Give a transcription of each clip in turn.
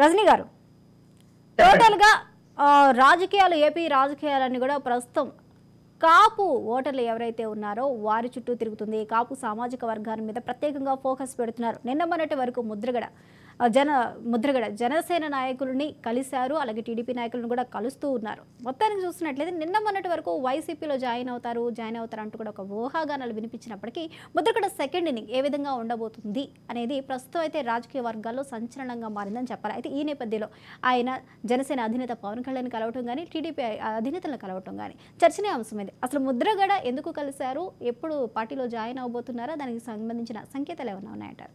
రజనీ గారు. టోటల్గా రాజకీయాలు ఏపీ రాజకీయాలన్నీ కూడా ప్రస్తుతం కాపు ఓటర్లు ఎవరైతే ఉన్నారో వారి చుట్టూ తిరుగుతుంది. కాపు సామాజిక వర్గాల మీద ప్రత్యేకంగా ఫోకస్ పెడుతున్నారు. నిన్న మొన్నటి వరకు ముద్రగడ జన ముద్రగడ జనసేన నాయకులని కలిశారు అలాగే టీడీపీ నాయకులను కూడా కలుస్తూ ఉన్నారు. మొత్తానికి చూస్తున్నట్లయితే నిన్న మొన్నటి వరకు వైసీపీలో జాయిన్ అవుతారు జాయిన్ అవుతారు అంటూ కూడా ఒక ఊహాగానాలు వినిపించినప్పటికీ ముద్రగడ సెకండ్ ఇన్నింగ్ ఏ విధంగా ఉండబోతుంది అనేది ప్రస్తుతం అయితే రాజకీయ వర్గాల్లో సంచలనంగా మారిందని చెప్పాలి. అయితే ఈ నేపథ్యంలో ఆయన జనసేన అధినేత పవన్ కళ్యాణ్ కలవటం కానీ టీడీపీ అధినేతలను కలవటం కానీ చర్చనీయాంశం ఇది. అసలు ముద్రగడ ఎందుకు కలిశారు ఎప్పుడు పార్టీలో జాయిన్ అవబోతున్నారా దానికి సంబంధించిన సంకేతాలు ఏమైనా ఉన్నాయంటారు?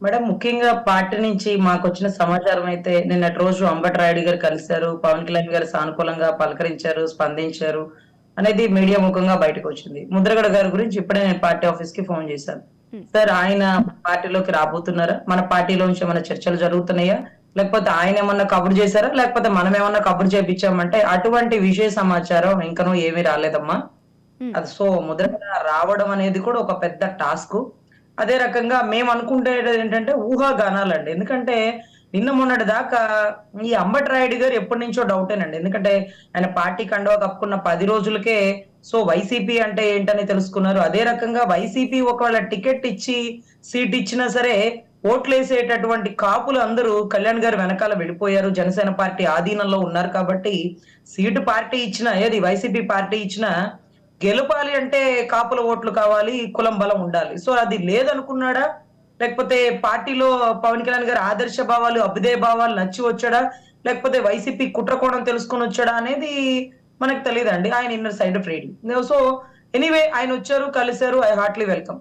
మేడం ముఖ్యంగా పార్టీ నుంచి మాకు వచ్చిన సమాచారం అయితే నిన్నటి రోజు అంబటి రాయుడు గారు కలిశారు పవన్ కళ్యాణ్ గారు సానుకూలంగా పలకరించారు స్పందించారు అనేది మీడియా ముఖంగా బయటకు వచ్చింది. ముద్రగడ గారి గురించి ఇప్పుడే నేను పార్టీ ఆఫీస్కి ఫోన్ చేశాను. సార్ ఆయన పార్టీలోకి రాబోతున్నారా? మన పార్టీలోంచి ఏమైనా చర్చలు జరుగుతున్నాయా? లేకపోతే ఆయన ఏమన్నా కబురు చేశారా? లేకపోతే మనం ఏమన్నా కబురు చేపించామంటే అటువంటి విషయ సమాచారం ఇంకనూ ఏమీ రాలేదమ్మా. అది సో ముద్రగడ రావడం అనేది కూడా ఒక పెద్ద టాస్క్. అదే రకంగా మేము అనుకుంటేది ఏంటంటే ఊహాగానాలండి. ఎందుకంటే నిన్న మొన్నటి దాకా ఈ అంబటి రాయుడు గారు ఎప్పటి నుంచో డౌటేనండి. ఎందుకంటే ఆయన పార్టీ కండవ కప్పుకున్న పది రోజులకే సో వైసీపీ అంటే ఏంటని తెలుసుకున్నారు. అదే రకంగా వైసీపీ ఒకవేళ టికెట్ ఇచ్చి సీట్ ఇచ్చినా సరే ఓట్లేసేటటువంటి కాపులు అందరూ కళ్యాణ్ గారు వెనకాల వెళ్ళిపోయారు. జనసేన పార్టీ ఆధీనంలో ఉన్నారు కాబట్టి సీటు పార్టీ ఇచ్చిన ఏది వైసీపీ పార్టీ ఇచ్చిన గెలపాలి అంటే కాపుల ఓట్లు కావాలి కులం బలం ఉండాలి. సో అది లేదనుకున్నాడా? లేకపోతే పార్టీలో పవన్ కళ్యాణ్ గారి ఆదర్శ భావాలు అభ్యుదయ భావాలు నచ్చి వచ్చాడా? లేకపోతే వైసీపీ కుట్రకోణం తెలుసుకొని వచ్చాడా అనేది మనకు తెలియదండి. ఆయన inner side of reading. So anyway ఆయన వచ్చారు కలిశారు ఐ హార్ట్లీ వెల్కమ్.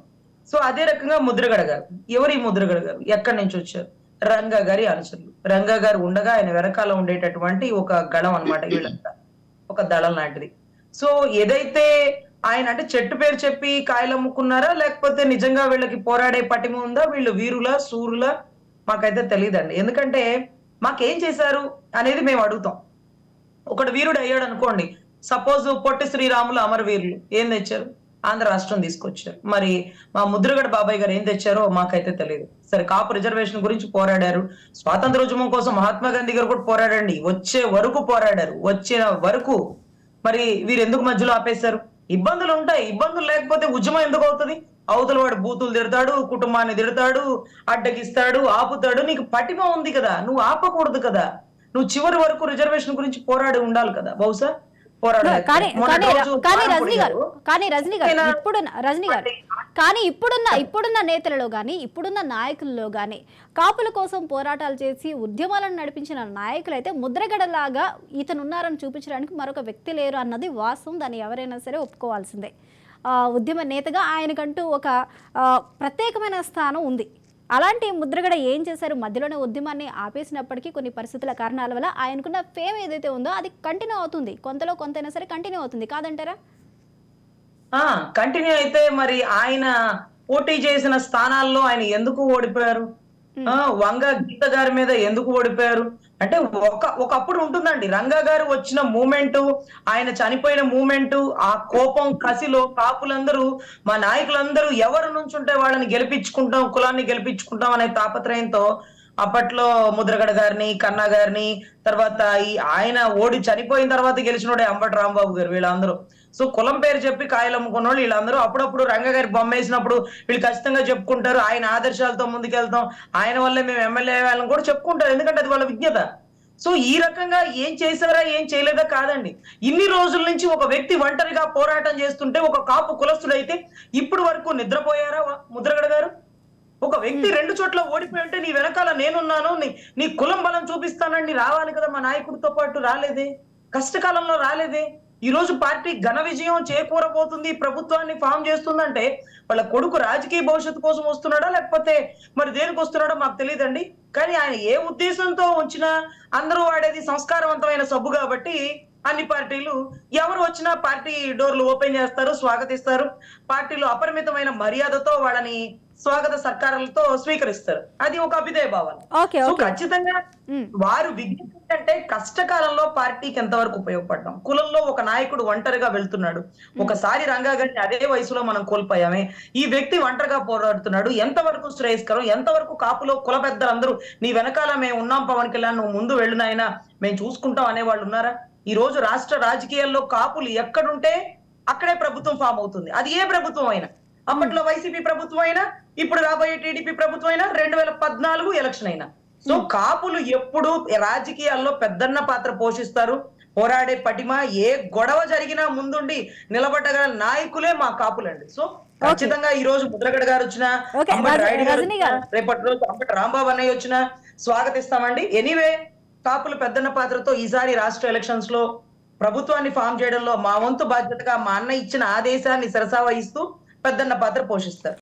సో అదే రకంగా ముద్రగడ గారు. ఎవరు ఈ ముద్రగడ గారు? ఎక్కడి నుంచి వచ్చారు? రంగా గారి అనుచరులు రంగా గారు ఉండగా ఆయన వెనకాల ఉండేటటువంటి ఒక గళం అన్నమాట వీళ్ళంతా. ఒక దళం లాంటిది. సో ఏదైతే ఆయన అంటే చెట్టు పేరు చెప్పి కాయలు అమ్ముకున్నారా లేకపోతే నిజంగా వీళ్ళకి పోరాడే పటిమ ఉందా వీళ్ళు వీరుల సూరుల? మాకైతే తెలియదండి ఎందుకంటే మాకేం చేశారు అనేది మేము అడుగుతాం. ఒకడు వీరుడు అయ్యాడు అనుకోండి. సపోజ్ పొట్టి శ్రీరాములు అమరవీరులు ఏం తెచ్చారు? ఆంధ్ర రాష్ట్రం తీసుకొచ్చారు. మరి మా ముద్రగడ బాబాయ్ గారు ఏం తెచ్చారో మాకైతే తెలియదు సరే కాపు రిజర్వేషన్ గురించి పోరాడారు. స్వాతంత్ర ఉద్యమం కోసం మహాత్మా గాంధీ గారు కూడా పోరాడండి. వచ్చే వరకు పోరాడారు. వచ్చిన వరకు మరి వీరు ఎందుకు మధ్యలో ఆపేశారు? ఇబ్బందులు ఉంటాయి ఇబ్బందులు లేకపోతే ఉద్యమం ఎందుకు అవుతుంది? అవతల వాడు బూతులు తిడతాడు కుటుంబాన్ని తిడతాడు అడ్డగిస్తాడు ఆపుతాడు. నీకు పటిమ ఉంది కదా. నువ్వు ఆపకూడదు కదా. నువ్వు చివరి వరకు రిజర్వేషన్ గురించి పోరాడి ఉండాలి కదా. బహుశా పోరాడాలి కానీ రజనీ గారు. కానీ రజనీ గారు? ఇప్పుడున్న రజనీ గారు కానీ ఇప్పుడున్న ఇప్పుడున్న నేతలలో కానీ ఇప్పుడున్న నాయకుల్లో కానీ కాపుల కోసం పోరాటాలు చేసి ఉద్యమాలను నడిపించిన నాయకులైతే ముద్రగడలాగా ఇతనున్నారని చూపించడానికి మరొక వ్యక్తి లేరు అన్నది వాస్తవం. దాన్ని ఎవరైనా సరే ఒప్పుకోవాల్సిందే. ఆ, ఉద్యమ నేతగా ఆయనకంటూ ఒక ప్రత్యేకమైన స్థానం ఉంది. అలాంటి ముద్రగడ ఏం చేశారు? మధ్యలోనే ఉద్యమాన్ని ఆపేసినప్పటికీ కొన్ని పరిస్థితుల కారణాల వల్ల ఆయనకున్న ఫేమ్ ఏదైతే ఉందో అది కంటిన్యూ అవుతుంది. కొంతలో కొంతైనా సరే కంటిన్యూ అవుతుంది. కాదంటారా? కంటిన్యూ అయితే మరి ఆయన పోటీ చేసిన స్థానాల్లో ఆయన ఎందుకు ఓడిపోయారు? ఆ వంగ గీత గారి మీద ఎందుకు ఓడిపోయారు? అంటే ఒక ఒకప్పుడు ఉంటుందండి రంగా గారు వచ్చిన మూమెంట్ ఆయన చనిపోయిన మూమెంట్ ఆ కోపం కసిలో కాపులందరూ మా నాయకులందరూ ఎవరు నుంచుంటే వాళ్ళని గెలిపించుకుంటాం కులాన్ని గెలిపించుకుంటాం అనే తాపత్రయంతో అప్పట్లో ముద్రగడ గారిని కన్నా గారిని తర్వాత ఈ ఆయన ఓడి చనిపోయిన తర్వాత గెలిచినోడే అంబటి రాంబాబు గారు వీళ్ళందరూ. సో కులం పేరు చెప్పి కాయలు అమ్ముకున్న వాళ్ళు వీళ్ళందరూ అప్పుడప్పుడు రంగ గారి బొమ్మ వేసినప్పుడు వీళ్ళు ఖచ్చితంగా చెప్పుకుంటారు. ఆయన ఆదర్శాలతో ముందుకెళ్తాం. ఆయన వల్లే మేము ఎమ్మెల్యే వాళ్ళని కూడా చెప్పుకుంటారు. ఎందుకంటే అది వాళ్ళ విజ్ఞత. సో ఈ రకంగా ఏం చేశారా ఏం చేయలేదా కాదండి. ఇన్ని రోజుల నుంచి ఒక వ్యక్తి ఒంటరిగా పోరాటం చేస్తుంటే ఒక కాపు కులస్తుడైతే ఇప్పుడు వరకు నిద్రపోయారా ముద్రగడ గారు? ఒక వ్యక్తి రెండు చోట్ల ఓడిపోయి ఉంటే నీ వెనకాల నేనున్నాను నీ నీ కులం బలం చూపిస్తానండి. రావాలి కదా మా నాయకుడితో పాటు రాలేదే? కష్టకాలంలో రాలేదే? ఈ రోజు పార్టీ ఘన విజయం చేకూరబోతుంది ప్రభుత్వాన్ని ఫామ్ చేస్తుందంటే వాళ్ళ కొడుకు రాజకీయ భవిష్యత్తు కోసం వస్తున్నాడా లేకపోతే మరి దేనికి వస్తున్నాడో మాకు తెలియదండి. కానీ ఆయన ఏ ఉద్దేశంతో ఉంచినా అందరూ వాడేది సంస్కారవంతమైన సబ్బు కాబట్టి అన్ని పార్టీలు ఎవరు వచ్చినా పార్టీ డోర్లు ఓపెన్ చేస్తారు స్వాగతిస్తారు. పార్టీలో అపరిమితమైన మర్యాదతో వాళ్ళని స్వాగత సర్కారాలతో స్వీకరిస్తారు. అది ఒక అభిదయ భావన. ఖచ్చితంగా. వారు విజ్ఞప్తి కష్టకాలంలో పార్టీకి ఎంతవరకు ఉపయోగపడడం? కులంలో ఒక నాయకుడు ఒంటరిగా వెళ్తున్నాడు. ఒకసారి రంగా గారిని అదే వయసులో మనం కోల్పోయామే. ఈ వ్యక్తి ఒంటరిగా పోరాడుతున్నాడు. ఎంతవరకు శ్రేయస్కరం ఎంతవరకు కాపులో కుల పెద్దలందరూ నీ వెనకాల మేము ఉన్నాం పవన్ కళ్యాణ్ నువ్వు ముందు వెళ్ళు నాయనా మేము చూసుకుంటాం అనేవాళ్ళు ఉన్నారా? ఈ రోజు రాష్ట్ర రాజకీయాల్లో కాపులు ఎక్కడుంటే అక్కడే ప్రభుత్వం ఫామ్ అవుతుంది. అది ఏ ప్రభుత్వం అయినా అప్పట్లో వైసీపీ ప్రభుత్వం అయినా ఇప్పుడు రాబోయే టీడీపీ ప్రభుత్వం అయినా రెండు వేల పద్నాలుగు ఎలక్షన్ అయినా. సో కాపులు ఎప్పుడు రాజకీయాల్లో పెద్దన్న పాత్ర పోషిస్తారు. పోరాడే పటిమ ఏ గొడవ జరిగినా ముందుండి నిలబడ్డగల నాయకులే మా కాపులండి. సో ఖచ్చితంగా ఈ రోజు ముద్రగడ గారు వచ్చిన. రేపటి రోజు అంబటి రాంబాబు అన్నయ్య వచ్చిన స్వాగతిస్తామండి. ఎనీవే కాపుల పెద్దన్న పాత్రతో ఈసారి రాష్ట్ర ఎలక్షన్స్లో ప్రభుత్వాన్ని ఫామ్ చేయడంలో మా వంతు బాధ్యతగా మా అన్న ఇచ్చిన ఆదేశాన్ని సరసా వహిస్తూ పెద్దన్న పాత్ర పోషిస్తారు.